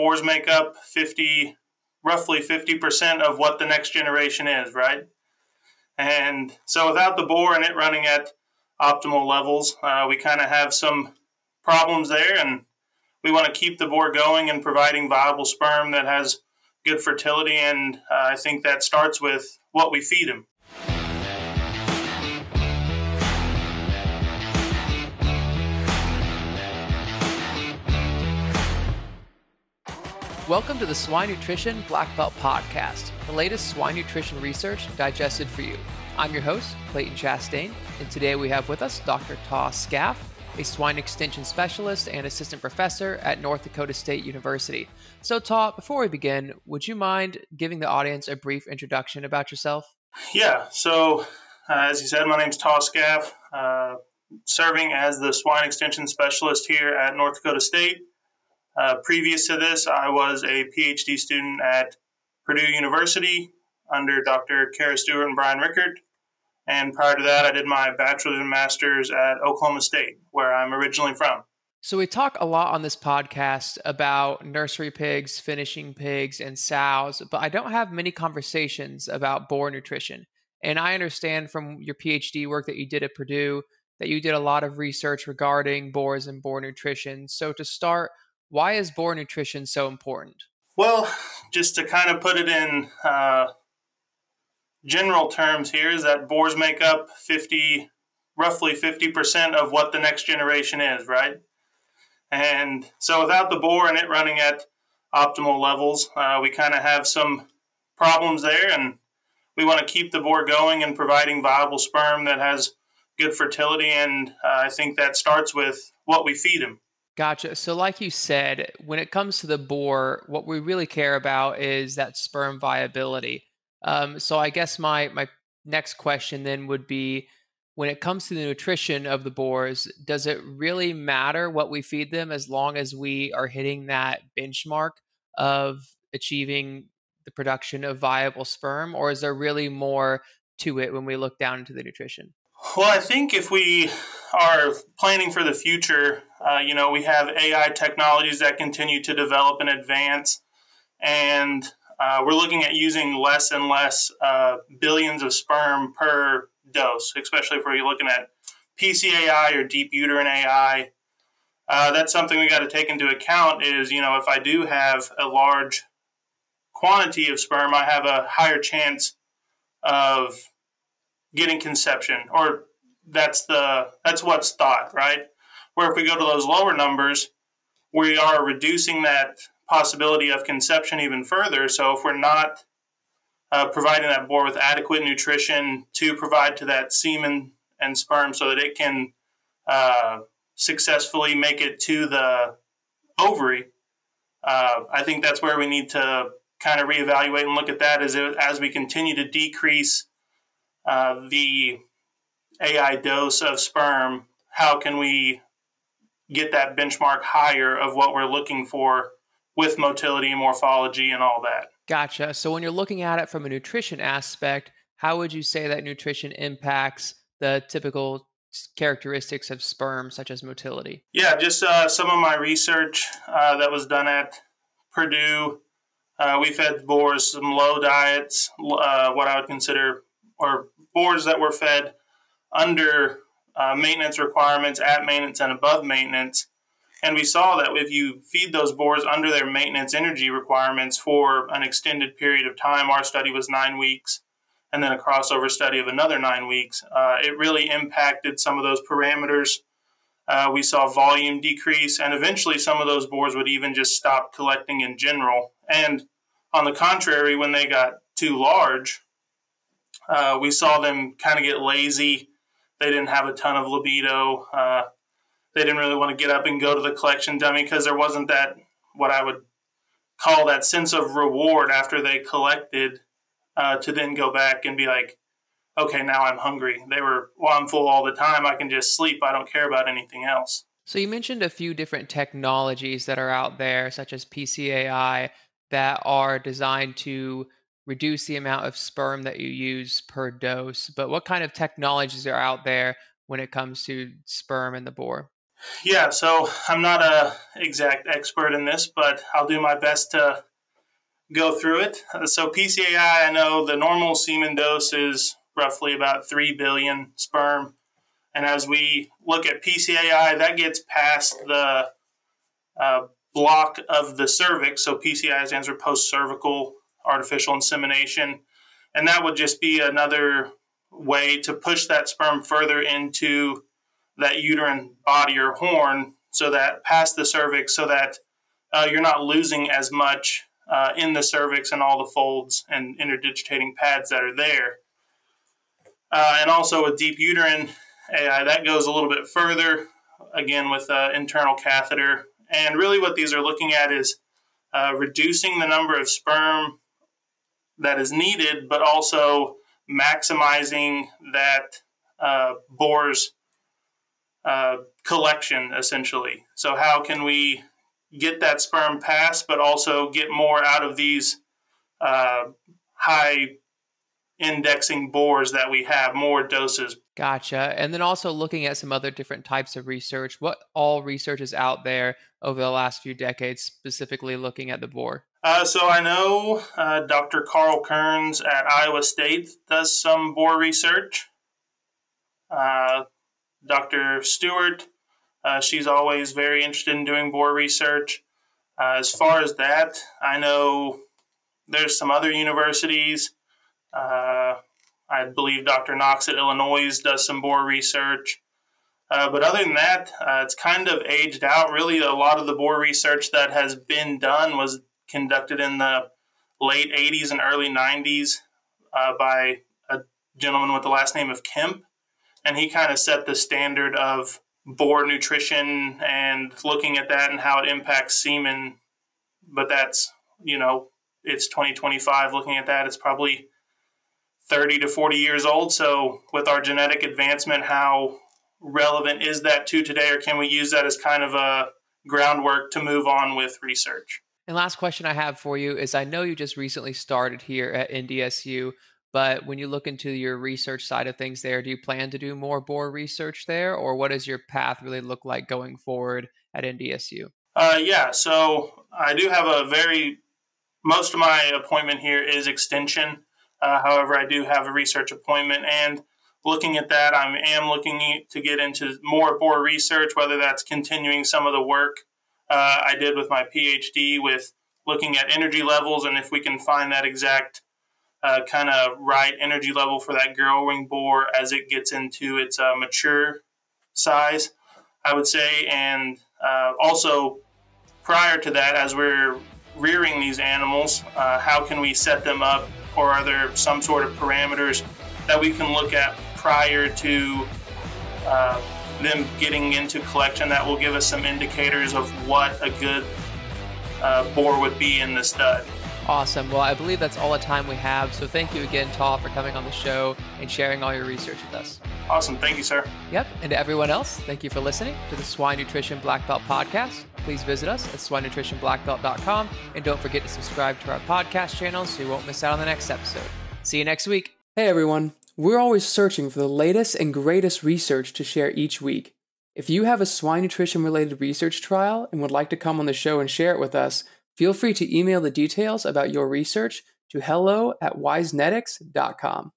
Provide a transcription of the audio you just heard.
boars make up 50, roughly 50% of what the next generation is, right? And so without the boar and it running at optimal levels, uh, we kind of have some problems there. And we want to keep the boar going and providing viable sperm that has good fertility. And uh, I think that starts with what we feed him. Welcome to the Swine Nutrition Black Belt Podcast, the latest swine nutrition research digested for you. I'm your host, Clayton Chastain, and today we have with us Dr. Taw Scaff, a swine extension specialist and assistant professor at North Dakota State University. So, Taw, before we begin, would you mind giving the audience a brief introduction about yourself? Yeah, so uh, as you said, my name is Taw Scaff, uh, serving as the swine extension specialist here at North Dakota State. Uh, previous to this, I was a PhD student at Purdue University under Dr. Kara Stewart and Brian Richert. And prior to that, I did my bachelor's and master's at Oklahoma State, where I'm originally from. So, we talk a lot on this podcast about nursery pigs, finishing pigs, and sows, but I don't have many conversations about boar nutrition. And I understand from your PhD work that you did at Purdue that you did a lot of research regarding boars and boar nutrition. So, to start, why is boar nutrition so important? Well, just to kind of put it in uh, general terms here, is that boars make up 50, roughly 50% of what the next generation is, right? And so without the boar and it running at optimal levels, uh, we kind of have some problems there. And we want to keep the boar going and providing viable sperm that has good fertility. And uh, I think that starts with what we feed him. Gotcha. So, like you said, when it comes to the boar, what we really care about is that sperm viability. Um, so, I guess my my next question then would be, when it comes to the nutrition of the boars, does it really matter what we feed them as long as we are hitting that benchmark of achieving the production of viable sperm, or is there really more to it when we look down into the nutrition? Well, I think if we are planning for the future, uh, you know, we have AI technologies that continue to develop and advance, and uh, we're looking at using less and less uh, billions of sperm per dose, especially if we're looking at PCAI or deep uterine AI. Uh, that's something we got to take into account. Is you know, if I do have a large quantity of sperm, I have a higher chance of getting conception, or that's the that's what's thought, right? Where if we go to those lower numbers, we are reducing that possibility of conception even further. So if we're not uh, providing that boar with adequate nutrition to provide to that semen and sperm so that it can uh, successfully make it to the ovary, uh, I think that's where we need to kind of reevaluate and look at that as, it, as we continue to decrease uh, the AI dose of sperm, how can we get that benchmark higher of what we're looking for with motility, and morphology, and all that? Gotcha. So when you're looking at it from a nutrition aspect, how would you say that nutrition impacts the typical characteristics of sperm, such as motility? Yeah, just uh, some of my research uh, that was done at Purdue. Uh, we fed boars some low diets, uh, what I would consider, or boars that were fed under uh, maintenance requirements, at maintenance, and above maintenance. And we saw that if you feed those boars under their maintenance energy requirements for an extended period of time, our study was nine weeks, and then a crossover study of another nine weeks, uh, it really impacted some of those parameters. Uh, we saw volume decrease, and eventually some of those boars would even just stop collecting in general. And on the contrary, when they got too large, uh, we saw them kind of get lazy they didn't have a ton of libido. Uh, they didn't really want to get up and go to the collection dummy because there wasn't that what I would call that sense of reward after they collected uh, to then go back and be like, okay, now I'm hungry. They were, well, I'm full all the time. I can just sleep. I don't care about anything else. So you mentioned a few different technologies that are out there, such as PCAI, that are designed to reduce the amount of sperm that you use per dose. But what kind of technologies are out there when it comes to sperm and the boar? Yeah, so I'm not a exact expert in this, but I'll do my best to go through it. So PCAI, I know the normal semen dose is roughly about 3 billion sperm. And as we look at PCAI, that gets past the uh, block of the cervix. So PCI stands for post cervical artificial insemination. And that would just be another way to push that sperm further into that uterine body or horn so that past the cervix so that uh, you're not losing as much uh, in the cervix and all the folds and interdigitating pads that are there. Uh, and also with deep uterine AI, that goes a little bit further, again with uh, internal catheter. And really, what these are looking at is uh, reducing the number of sperm that is needed, but also maximizing that uh, boar's uh, collection, essentially. So, how can we get that sperm pass, but also get more out of these uh, high indexing boars that we have, more doses. Gotcha. And then also looking at some other different types of research, what all research is out there over the last few decades, specifically looking at the boar? Uh, so I know uh, Dr. Carl Kearns at Iowa State does some boar research. Uh, Dr. Stewart, uh, she's always very interested in doing boar research. Uh, as far as that, I know there's some other universities uh, I believe Dr. Knox at Illinois does some boar research. Uh, but other than that, uh, it's kind of aged out. Really, a lot of the boar research that has been done was conducted in the late 80s and early 90s uh, by a gentleman with the last name of Kemp. And he kind of set the standard of boar nutrition and looking at that and how it impacts semen. But that's, you know, it's 2025 looking at that. It's probably 30 to 40 years old. So, with our genetic advancement, how relevant is that to today, or can we use that as kind of a groundwork to move on with research? And last question I have for you is I know you just recently started here at NDSU, but when you look into your research side of things there, do you plan to do more boar research there, or what does your path really look like going forward at NDSU? Uh, yeah, so I do have a very, most of my appointment here is extension. Uh, however, I do have a research appointment, and looking at that, I am looking to get into more boar research, whether that's continuing some of the work uh, I did with my PhD with looking at energy levels, and if we can find that exact uh, kind of right energy level for that growing boar as it gets into its uh, mature size, I would say, and uh, also prior to that, as we're rearing these animals, uh, how can we set them up or are there some sort of parameters that we can look at prior to uh, them getting into collection that will give us some indicators of what a good uh, boar would be in the stud. Awesome. Well, I believe that's all the time we have. So thank you again, Taw, for coming on the show and sharing all your research with us. Awesome. Thank you, sir. Yep. And to everyone else, thank you for listening to the Swine Nutrition Black Belt Podcast. Please visit us at swinenutritionblackbelt.com and don't forget to subscribe to our podcast channel so you won't miss out on the next episode. See you next week. Hey everyone. We're always searching for the latest and greatest research to share each week. If you have a swine nutrition related research trial and would like to come on the show and share it with us, feel free to email the details about your research to hello at wisenetix.com.